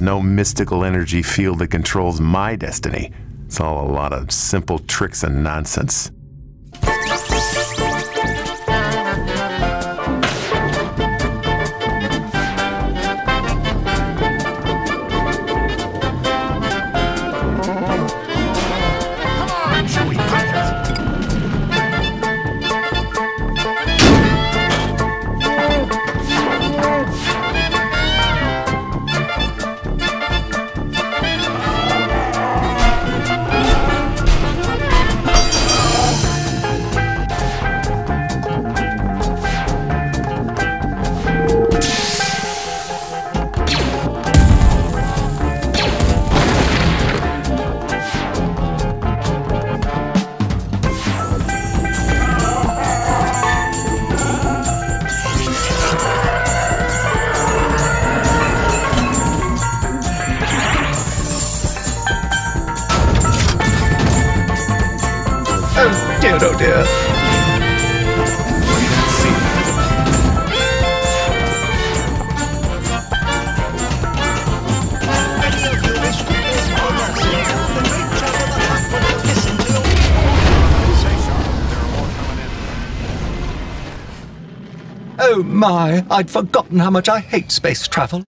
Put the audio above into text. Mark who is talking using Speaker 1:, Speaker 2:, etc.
Speaker 1: no mystical energy field that controls my destiny. It's all a lot of simple tricks and nonsense.
Speaker 2: Oh dear. Oh my, I'd forgotten how much I hate space travel.